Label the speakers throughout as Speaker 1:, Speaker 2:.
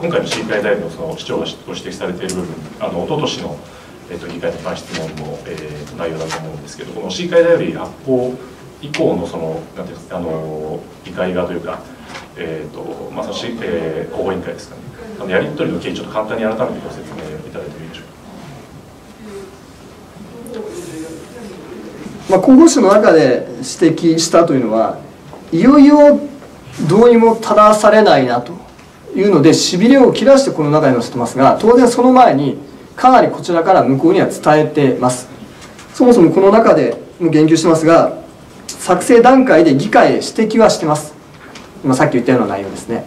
Speaker 1: 今回の市議会代理のその市長がご指摘されている部分あの一昨年の、えー、と議会の質問の、えー、内容だと思うんですけどこの市議会代理発行以降のそのなんていうあの議会側というか、えーとまあそしえー、委員会ですかねあのやり取りの経緯ちょっと簡単に改めてご説明いただいてもいいでしょうか。
Speaker 2: まあ、広報誌の中で指摘したというのはいよいよどうにも正されないなというのでしびれを切らしてこの中に載せてますが当然その前にかなりこちらから向こうには伝えてます。そもそもこの中でも言及してますが作成段階で議会へ指摘はしてます。今さっき言ったような内容ですね。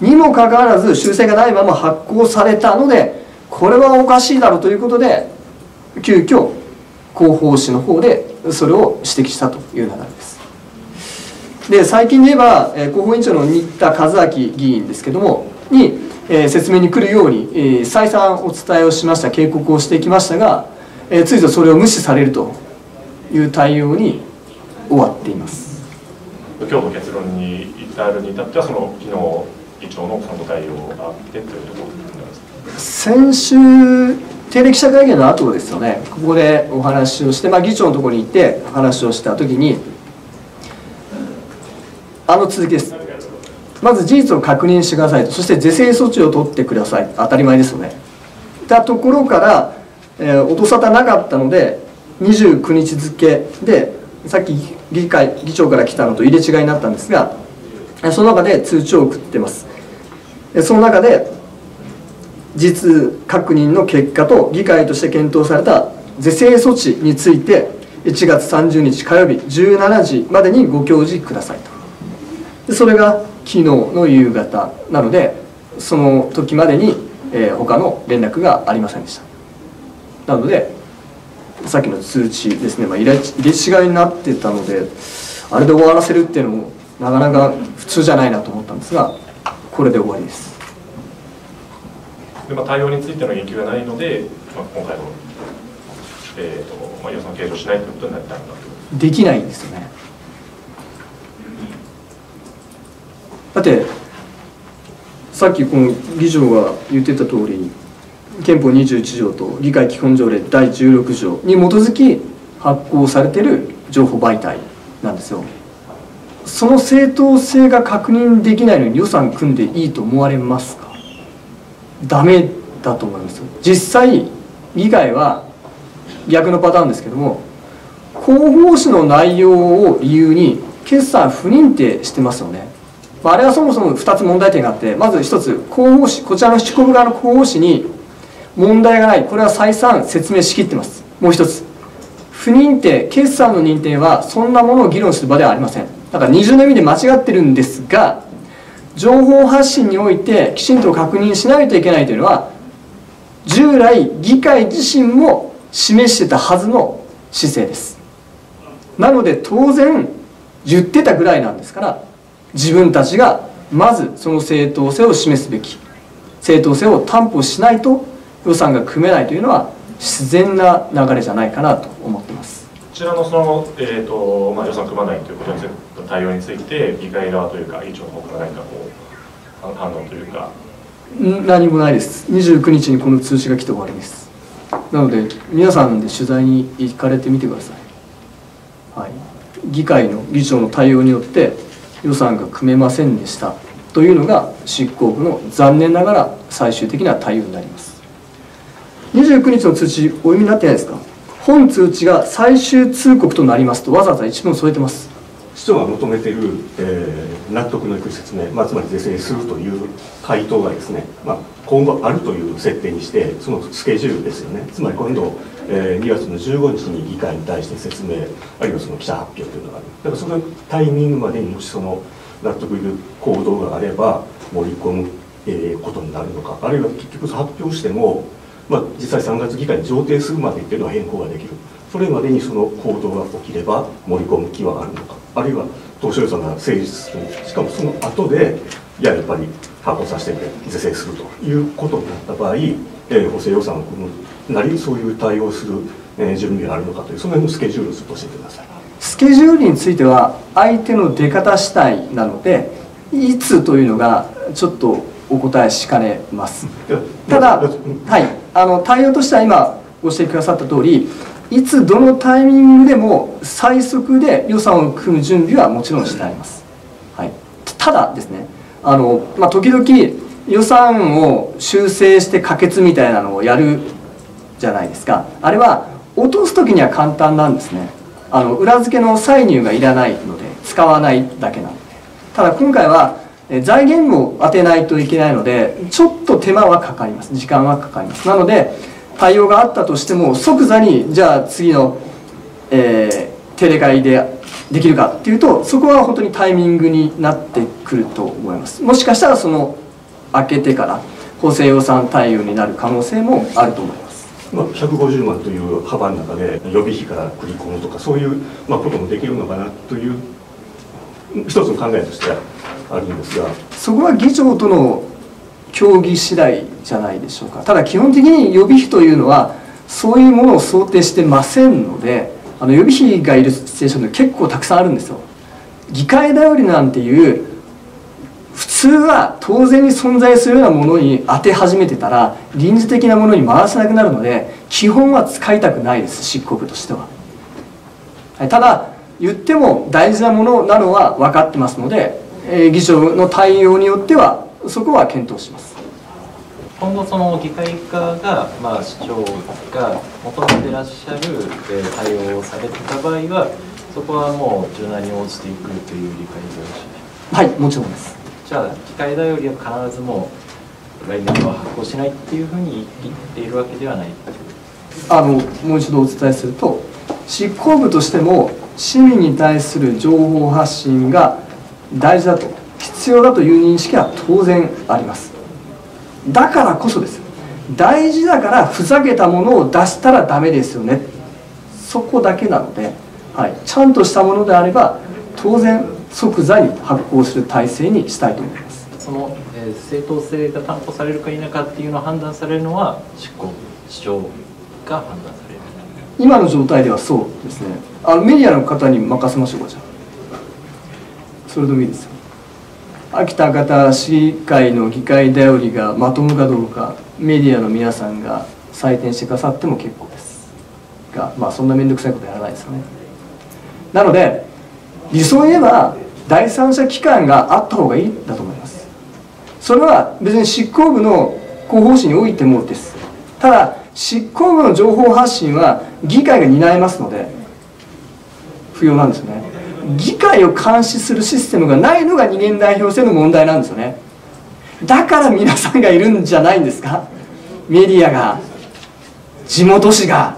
Speaker 2: にもかかわらず修正がないまま発行されたのでこれはおかしいだろうということで急遽広報誌の方でそれを指摘したという流れです。で最近で言えば広報委員長の新田和明議員ですけどもに、え説明に来るように、え再三お伝えをしました警告をしてきましたが、えついぞそれを無視されるという対応に終わっています。
Speaker 1: 今日の結論に至るに至ってはその昨日議長のその対応があってというところ
Speaker 2: 先週定例記者会見の後ですよね。ここでお話をして、まあ、議長のところに行って話をした時にあの続きです。まず事実を確認してくださいそして是正措置を取ってください。当たり前ですよね。たところから、えー、音沙汰なかったので29日付でさっき議会議長から来たのと入れ違いになったんですがその中で通知を送ってます。その中で実確認の結果と議会として検討された是正措置について1月30日火曜日17時までにご教示くださいと。でそれが昨日の夕方なのでその時までに、えー、他の連絡がありませんでした。なのでさっきの通知ですね、まあ、入れ入れ違いになってたのであれで終わらせるっていうのもなかなか普通じゃないなと思ったんですがこれで終わりです。
Speaker 1: で、まあ、対応についての言及がないので、まあ、今回の、えーとまあ、予算計上しないということになったんだ
Speaker 2: できないんですよねだってさっきこの議長が言ってた通り憲法21条と議会基本条例第16条に基づき発行されてる情報媒体なんですよ。その正当性が確認できないのに予算組んでいいと思われますか？ダメだと思います実際議会は逆のパターンですけども広報誌の内容を理由に決算不認定してますよね。あれはそもそも2つ問題点があってまず1つ広報誌こちらの七国側の広報誌に問題がない。これは再三説明しきってます。もう1つ不認定決算の認定はそんなものを議論する場ではありません。だから二重の意味で間違ってるんですが情報発信においてきちんと確認しないといけないというのは従来議会自身も示してたはずの姿勢です。なので当然言ってたぐらいなんですから自分たちがまずその正当性を示すべき正当性を担保しないと予算が組めないというのは自然な流れじゃないかなと思ってます。
Speaker 1: こちらのその、えーとまあ、予算組まないということについて対応について議会側というか議長の方から何かこう反応というか。
Speaker 2: 何もないです。29日にこの通知が来て終わりです。なので皆さんで取材に行かれてみてください、はい、議会の議長の対応によって予算が組めませんでした。というのが執行部の残念ながら最終的な対応になります。29日の通知お読みになってないですか？本通知が最終通告となりますとわざわざ一文添えてます。
Speaker 3: 市長が求めている、えー、納得のいく説明、まあ、つまり是正するという回答がですね、まあ、今後あるという設定にしてそのスケジュールですよね。つまり今度、えー、2月の15日に議会に対して説明あるいはその記者発表というのがある。だからそのタイミングまでにもしその納得いく行動があれば盛り込む、えー、ことになるのか。あるいは結局発表しても、まあ、実際3月議会に上程するまでっていうのは変更ができる。それまでにその行動が起きれば盛り込む気はあるのか。あるいは当初予算が成立する。しかもその後でいややっぱり発行させて是正するということになった場合、えー、補正予算を組むなりそういう対応する、えー、準備があるのかというその辺のスケジュールを教えてください。
Speaker 2: スケジュールについては相手の出方次第なのでいつというのがちょっとお答えしかねます。ただ、はい、あの対応としては今ご指摘くださった通りいつどのタイミングでも最速で予算を組む準備はもちろんしてあります、はい、ただですねあの、まあ、時々予算を修正して可決みたいなのをやるじゃないですか。あれは落とす時には簡単なんですね。あの裏付けの歳入がいらないので使わないだけなので。ただ今回は財源も当てないといけないのでちょっと手間はかかります。時間はかかります。なので対応があったとしても即座にじゃあ次の、えー、定例会でできるかっていうとそこは本当にタイミングになってくると思います。もしかしたらその開けてから補正予算対応になる可能性もあると思います。
Speaker 3: まあ、150万という幅の中で予備費から繰り込むとかそういう、まあ、こともできるのかなという一つの考えとしてあるんですが。
Speaker 2: そこは議長との協議次第じゃないでしょうか。ただ基本的に予備費というのはそういうものを想定してませんのであの予備費がいるシチュエーションで結構たくさんあるんですよ。議会頼りなんていう通は当然に存在するようなものに当て始めてたら臨時的なものに回せなくなるので基本は使いたくないです執行部としては、はい、ただ言っても大事なものなのは分かってますので、えー、議長の対応によってはそこは検討します。
Speaker 4: 今後その議会側が、まあ、市長が求めてらっしゃる、えー、対応をされてた場合はそこはもう柔軟に応じていくという理解でよろしいで
Speaker 2: しょうかはいもちろんです
Speaker 4: じゃあ機械頼りは必ずもう来年は発行しないっていうふうに言っているわけではない。
Speaker 2: あのもう一度お伝えすると執行部としても市民に対する情報発信が大事だと必要だという認識は当然あります。だからこそです大事だからふざけたものを出したらダメですよね。そこだけなので、はい、ちゃんとしたものであれば当然即座に発行する体制にしたいと思います。
Speaker 4: その、えー、正当性が担保されるか否かっていうのを判断されるのは執行市長が判断される。
Speaker 2: 今の状態ではそうですね。あのメディアの方に任せましょうかじゃあ。それでもいいですよ。秋田方市議会の議会頼りがまとむかどうかメディアの皆さんが採点してくださっても結構です。がまあそんな面倒くさいことやらないですよね。なので理想を言えば第三者機関があった方がいいんだと思います。それは別に執行部の広報誌においてもです。ただ執行部の情報発信は議会が担いますので不要なんですよね。議会を監視するシステムがないのが二元代表制の問題なんですよね。だから皆さんがいるんじゃないんですか？メディアが。地元紙が。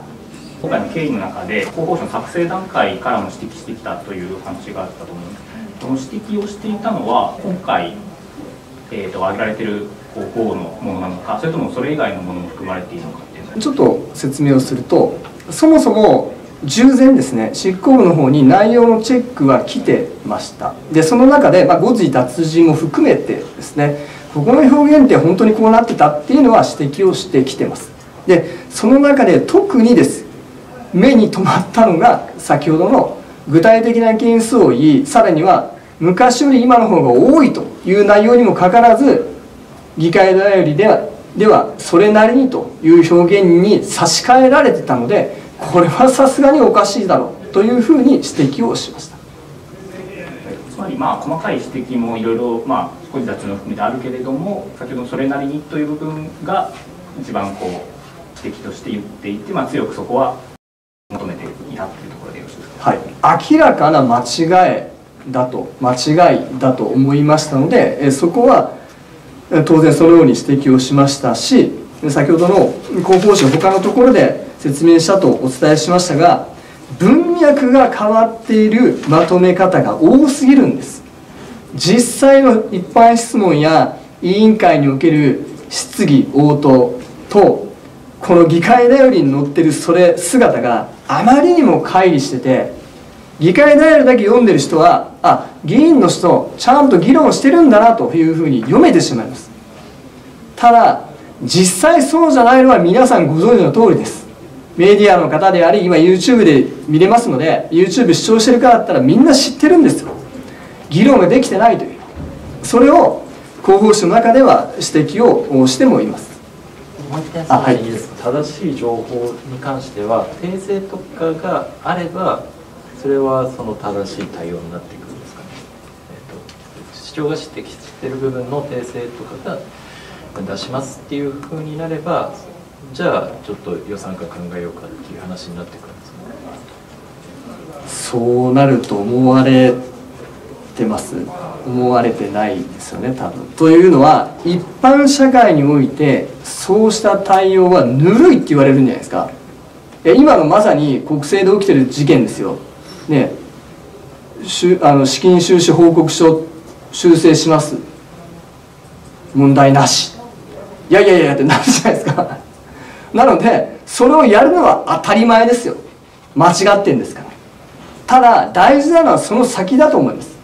Speaker 5: 今回の経緯の中で広報誌の作成段階からも指摘してきたという話があったと思うんです。その指摘をしていたのは今回、えーと、挙げられてる広報のものなのかそれともそれ以外のものも含まれているのかっていう
Speaker 2: ちょっと説明をするとそもそも従前ですね執行部の方に内容のチェックは来てました。でその中で、まあ、誤字脱字も含めてですねここの表現って本当にこうなってたっていうのは指摘をしてきてます。でその中で特にです。目に留まったのが先ほどの具体的な件数を言いさらには昔より今の方が多いという内容にもかかわらず議会頼りではではそれなりにという表現に差し替えられてたのでこれはさすがにおかしいだろうというふうに指摘をしました。
Speaker 5: つまりまあ細かい指摘もいろいろまあ少し雑の含めてあるけれども先ほどそれなりにという部分が一番こう指摘として言っていて、まあ、強くそこは求めていたというところでよろしいですか、
Speaker 2: はい、明らかな間違いだと間違いだと思いましたのでそこは当然そのように指摘をしましたし先ほどの広報誌他のところで説明したとお伝えしましたが文脈が変わっているまとめ方が多すぎるんです。実際の一般質問や委員会における質疑応答とこの議会頼りに載ってるそれ姿があまりにも乖離してて議会ダイヤルだけ読んでる人はあ議員の人ちゃんと議論してるんだなというふうに読めてしまいます。ただ実際そうじゃないのは皆さんご存知の通りです。メディアの方であり今 YouTube で見れますので YouTube 視聴してる方だったらみんな知ってるんですよ。議論ができてないという。それを広報誌の中では指摘をしてもいます。
Speaker 4: もう一点
Speaker 2: あはい。
Speaker 4: いいです。か、正しい情報に関しては訂正とかがあればそれはその正しい対応になっていくんですか？ね、えー、と市長が指摘してる部分の訂正とかが出しますっていうふうになればじゃあちょっと予算化考えようかっていう話になってくるんですか？ね
Speaker 2: そうなると思われてます。思われてないですよね多分。というのは一般社会においてそうした対応はぬるいって言われるんじゃないですか。今のまさに国政で起きてる事件ですよ。ねあの資金収支報告書修正します。問題なし。いやいやいやってなるじゃないですか。なのでそれをやるのは当たり前ですよ。間違ってんですから。ただ大事なのはその先だと思います。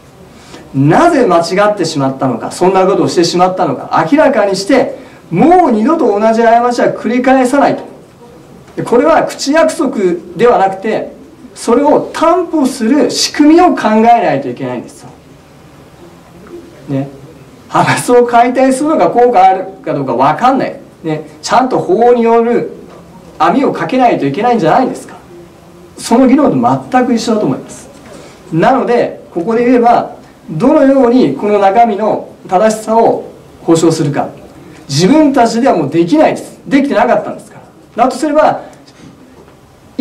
Speaker 2: なぜ間違ってしまったのかそんなことをしてしまったのか明らかにしてもう二度と同じ過ちは繰り返さないと。これは口約束ではなくてそれを担保する仕組みを考えないといけないんですよ。ね。派閥を解体するのが効果あるかどうか分かんない、ね、ちゃんと法による網をかけないといけないんじゃないですか。その議論と全く一緒だと思います。なのでここで言えばどのようにこの中身の正しさを保証するか。自分たちではもうできないです。できてなかったんですから。だとすれば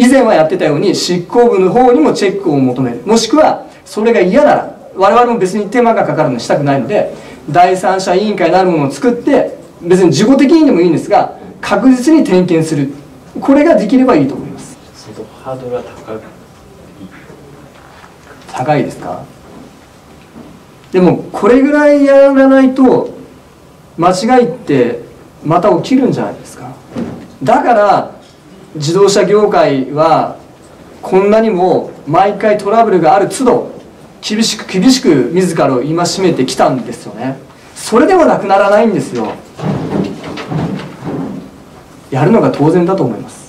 Speaker 2: 以前はやってたように執行部の方にもチェックを求める。もしくはそれが嫌なら我々も別に手間がかかるのしたくないので第三者委員会なるものを作って別に自己的にでもいいんですが確実に点検する。これができればいいと思います。
Speaker 4: ハードルは高い。
Speaker 2: 高いですか？でもこれぐらいやらないと間違いってまた起きるんじゃないですか。だから自動車業界はこんなにも毎回トラブルがある都度厳しく厳しく自らを戒めてきたんですよね。それでもなくならないんですよ。やるのが当然だと思います。